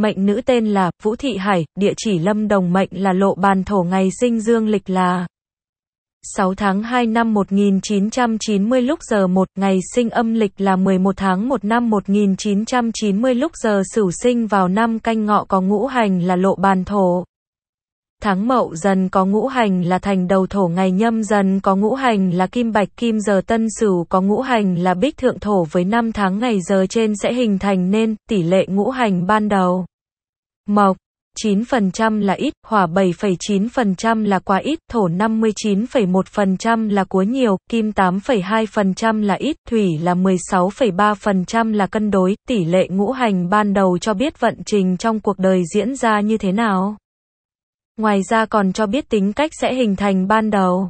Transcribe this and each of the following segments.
Mệnh nữ tên là Vũ Thị Hải, địa chỉ Lâm Đồng mệnh là lộ bàn thổ ngày sinh dương lịch là 6 tháng 2 năm 1990 lúc giờ 1, ngày sinh âm lịch là 11 tháng 1 năm 1990 lúc giờ Sửu sinh vào năm canh ngọ có ngũ hành là lộ bàn thổ. Tháng Mậu dần có ngũ hành là thành đầu thổ ngày nhâm dần có ngũ hành là kim bạch kim giờ tân sửu có ngũ hành là bích thượng thổ với năm tháng ngày giờ trên sẽ hình thành nên tỷ lệ ngũ hành ban đầu. Mộc 9% là ít, hỏa 7,9% là quá ít, thổ 59,1% là quá nhiều, kim 8,2% là ít, thủy là 16,3% là cân đối, tỷ lệ ngũ hành ban đầu cho biết vận trình trong cuộc đời diễn ra như thế nào. Ngoài ra còn cho biết tính cách sẽ hình thành ban đầu.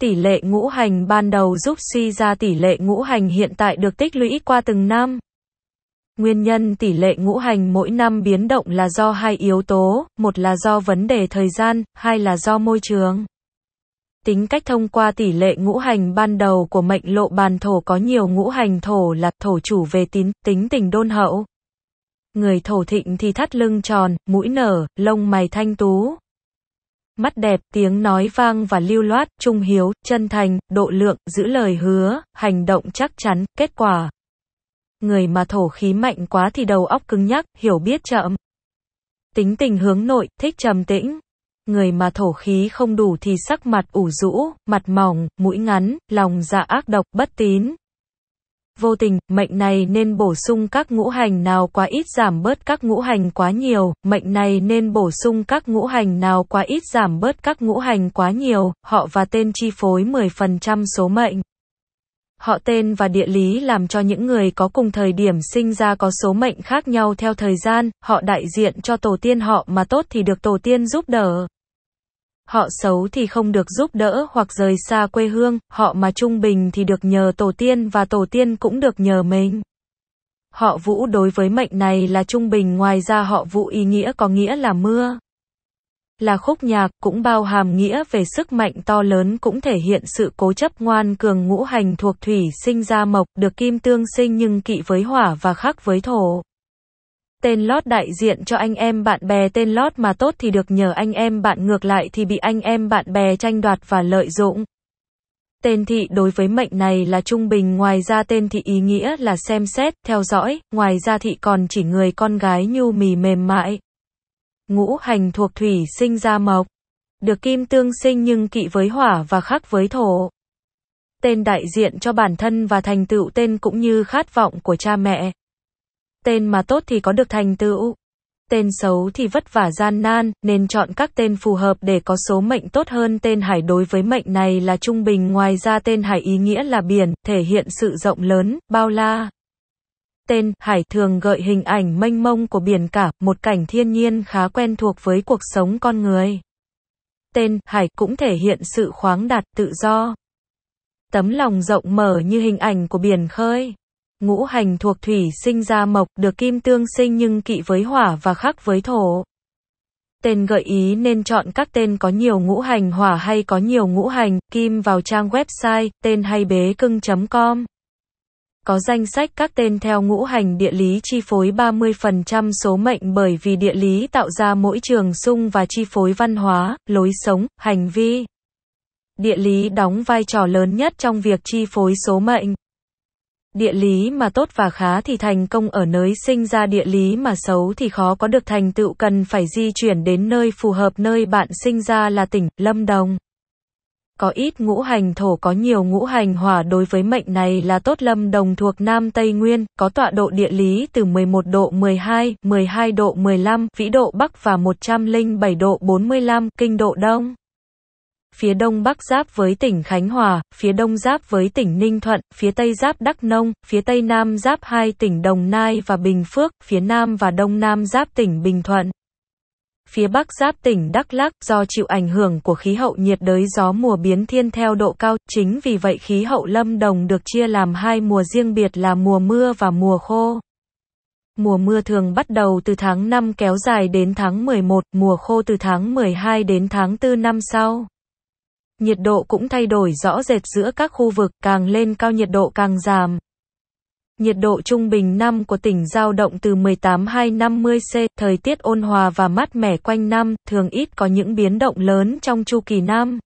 Tỷ lệ ngũ hành ban đầu giúp suy ra tỷ lệ ngũ hành hiện tại được tích lũy qua từng năm. Nguyên nhân tỷ lệ ngũ hành mỗi năm biến động là do hai yếu tố, một là do vấn đề thời gian, hai là do môi trường. Tính cách thông qua tỷ lệ ngũ hành ban đầu của mệnh lộ bàn thổ có nhiều ngũ hành thổ là thổ chủ về tín, tính tình đôn hậu. Người thổ thịnh thì thắt lưng tròn, mũi nở, lông mày thanh tú. Mắt đẹp, tiếng nói vang và lưu loát, trung hiếu, chân thành, độ lượng, giữ lời hứa, hành động chắc chắn, kết quả. Người mà thổ khí mạnh quá thì đầu óc cứng nhắc, hiểu biết chậm. Tính tình hướng nội, thích trầm tĩnh. Người mà thổ khí không đủ thì sắc mặt ủ rũ, mặt mỏng, mũi ngắn, lòng dạ ác độc, bất tín. Vô tình, mệnh này nên bổ sung các ngũ hành nào quá ít giảm bớt các ngũ hành quá nhiều, mệnh này nên bổ sung các ngũ hành nào quá ít giảm bớt các ngũ hành quá nhiều, họ và tên chi phối 10% số mệnh. Họ tên và địa lý làm cho những người có cùng thời điểm sinh ra có số mệnh khác nhau theo thời gian, họ đại diện cho tổ tiên họ mà tốt thì được tổ tiên giúp đỡ. Họ xấu thì không được giúp đỡ hoặc rời xa quê hương, họ mà trung bình thì được nhờ tổ tiên và tổ tiên cũng được nhờ mình. Họ vũ đối với mệnh này là trung bình ngoài ra họ vũ ý nghĩa có nghĩa là mưa là khúc nhạc, cũng bao hàm nghĩa về sức mạnh to lớn cũng thể hiện sự cố chấp ngoan cường ngũ hành thuộc thủy sinh ra mộc, được kim tương sinh nhưng kỵ với hỏa và khắc với thổ. Tên lót đại diện cho anh em bạn bè tên lót mà tốt thì được nhờ anh em bạn ngược lại thì bị anh em bạn bè tranh đoạt và lợi dụng. Tên thị đối với mệnh này là trung bình ngoài ra tên thị ý nghĩa là xem xét, theo dõi, ngoài ra thị còn chỉ người con gái nhu mì mềm mại. Ngũ hành thuộc thủy sinh ra mộc. Được kim tương sinh nhưng kỵ với hỏa và khắc với thổ. Tên đại diện cho bản thân và thành tựu tên cũng như khát vọng của cha mẹ. Tên mà tốt thì có được thành tựu. Tên xấu thì vất vả gian nan, nên chọn các tên phù hợp để có số mệnh tốt hơn. Tên Hải đối với mệnh này là trung bình, ngoài ra tên Hải ý nghĩa là biển, thể hiện sự rộng lớn, bao la. Tên Hải thường gợi hình ảnh mênh mông của biển cả, một cảnh thiên nhiên khá quen thuộc với cuộc sống con người. Tên Hải cũng thể hiện sự khoáng đạt, tự do. Tấm lòng rộng mở như hình ảnh của biển khơi. Ngũ hành thuộc thủy sinh ra mộc, được kim tương sinh nhưng kỵ với hỏa và khắc với thổ. Tên gợi ý nên chọn các tên có nhiều ngũ hành hỏa hay có nhiều ngũ hành kim vào trang website tên hay bế cưng.com có danh sách các tên theo ngũ hành địa lý chi phối 30% số mệnh bởi vì địa lý tạo ra mỗi trường xung và chi phối văn hóa, lối sống, hành vi. Địa lý đóng vai trò lớn nhất trong việc chi phối số mệnh. Địa lý mà tốt và khá thì thành công ở nơi sinh ra địa lý mà xấu thì khó có được thành tựu cần phải di chuyển đến nơi phù hợp nơi bạn sinh ra là tỉnh Lâm Đồng. Có ít ngũ hành thổ có nhiều ngũ hành hỏa đối với mệnh này là tốt lâm đồng thuộc Nam Tây Nguyên, có tọa độ địa lý từ 11 độ 12, 12 độ 15, vĩ độ Bắc và 107 độ 45, kinh độ Đông. Phía đông bắc giáp với tỉnh Khánh Hòa, phía đông giáp với tỉnh Ninh Thuận, phía tây giáp Đắk Nông, phía tây nam giáp hai tỉnh Đồng Nai và Bình Phước, phía nam và đông nam giáp tỉnh Bình Thuận. Phía Bắc giáp tỉnh Đắk Lắk do chịu ảnh hưởng của khí hậu nhiệt đới gió mùa biến thiên theo độ cao, chính vì vậy khí hậu Lâm Đồng được chia làm hai mùa riêng biệt là mùa mưa và mùa khô. Mùa mưa thường bắt đầu từ tháng 5 kéo dài đến tháng 11, mùa khô từ tháng 12 đến tháng 4 năm sau. Nhiệt độ cũng thay đổi rõ rệt giữa các khu vực, càng lên cao nhiệt độ càng giảm nhiệt độ trung bình năm của tỉnh dao động từ 18-50 C, thời tiết ôn hòa và mát mẻ quanh năm, thường ít có những biến động lớn trong chu kỳ năm.